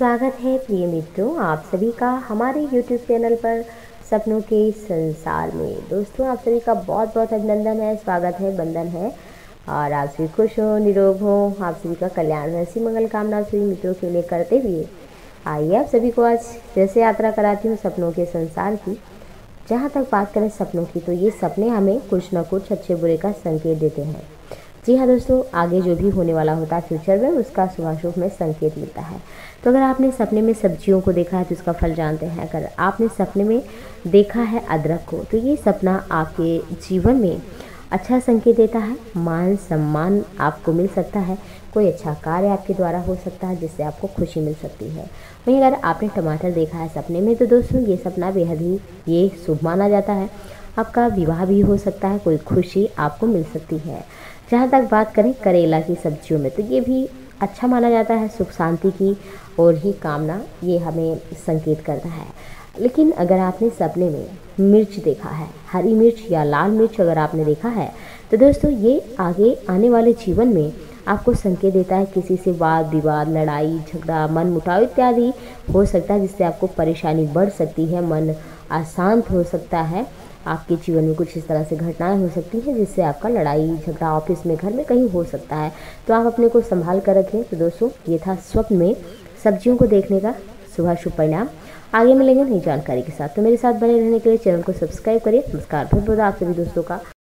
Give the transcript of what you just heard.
स्वागत है प्रिय मित्रों, आप सभी का हमारे YouTube चैनल पर सपनों के संसार में। दोस्तों, आप सभी का बहुत बहुत अभिनंदन है, स्वागत है, बंधन है। और आप सभी खुश हो, निरोग हो, आप सभी का कल्याण ऐसी मंगल कामना सभी मित्रों के लिए करते हुए आइए आप सभी को आज जैसे यात्रा कराती हूँ सपनों के संसार की। जहाँ तक बात करें सपनों की तो ये सपने हमें कुछ ना कुछ अच्छे बुरे का संकेत देते हैं। जी हाँ दोस्तों, आगे जो भी होने वाला होता है फ्यूचर में, उसका शुभाशुभ में संकेत मिलता है। तो अगर आपने सपने में सब्जियों को देखा है तो उसका फल जानते हैं, अगर आपने सपने में देखा है अदरक को तो ये सपना आपके जीवन में अच्छा संकेत देता है। मान सम्मान आपको मिल सकता है। कोई अच्छा कार्य आपके द्वारा हो सकता है, जिससे आपको खुशी मिल सकती है। वहीं अगर आपने टमाटर देखा है सपने में तो दोस्तों, ये सपना बेहद ही, ये शुभ माना जाता है। आपका विवाह भी हो सकता है, कोई खुशी आपको मिल सकती है। जहाँ तक बात करें करेला की सब्जियों में तो ये भी अच्छा माना जाता है, सुख शांति की और ही कामना, ये हमें संकेत करता है। लेकिन अगर आपने सपने में मिर्च देखा है, हरी मिर्च या लाल मिर्च अगर आपने देखा है तो दोस्तों ये आगे आने वाले जीवन में आपको संकेत देता है, किसी से वाद, विवाद, लड़ाई, झगड़ा मन मुटाव इत्यादि हो सकता है, जिससे आपको परेशानी बढ़ सकती है, मन अशांत हो सकता है। आपके जीवन में कुछ इस तरह से घटनाएँ हो सकती हैं जिससे आपका लड़ाई झगड़ा ऑफ़िस में, घर में कहीं हो सकता है। तो आप अपने को संभाल कर रखें। तो दोस्तों, ये था स्वप्न में सब्जियों को देखने का सुबह शुभ परिणाम आगे मिलेंगे नई जानकारी के साथ। तो मेरे साथ बने रहने के लिए चैनल को सब्सक्राइब करिए नमस्कार बहुत बहुत आप सभी दोस्तों का